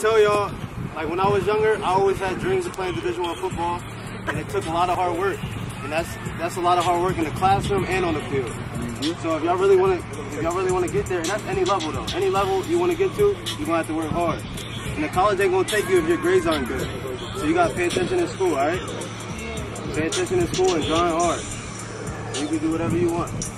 tell y'all, like when I was younger, I always had dreams of playing Division One football, and it took a lot of hard work. And that's that's a lot of hard work in the classroom and on the field. Mm-hmm. So if y'all really want to, if y'all really want to get there, and that's any level though, any level you want to get to, you're gonna have to work hard. And the college ain't gonna take you if your grades aren't good. So you gotta pay attention in school, all right? Pay attention in school and grind hard. You can do whatever you want.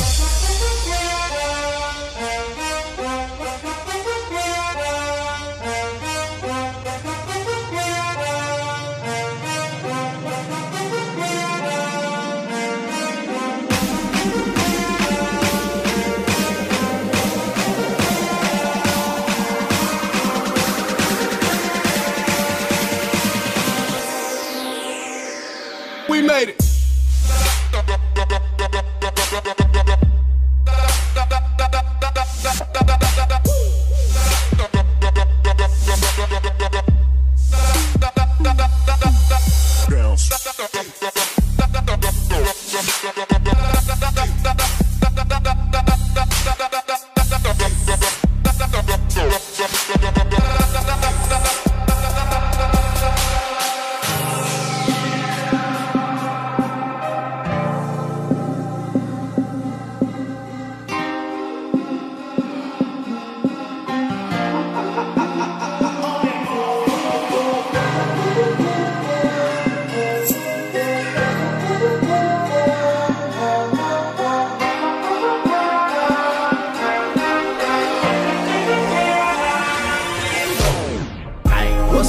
Made it.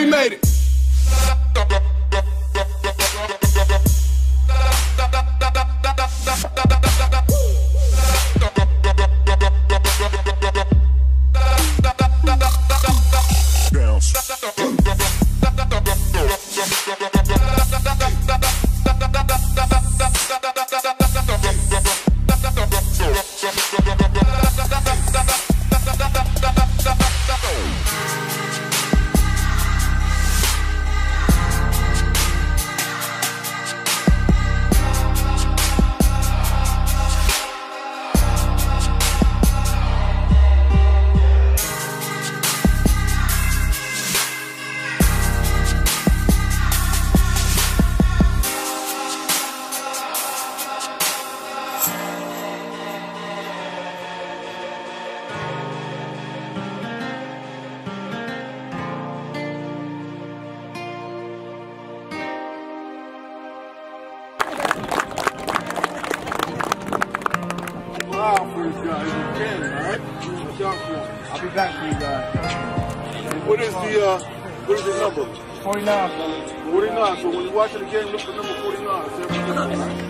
We made it. I'll be back for you guys. What is the, uh, what is the number? 49, fellas. 49. So when you watch the game, look for number 49. All right, so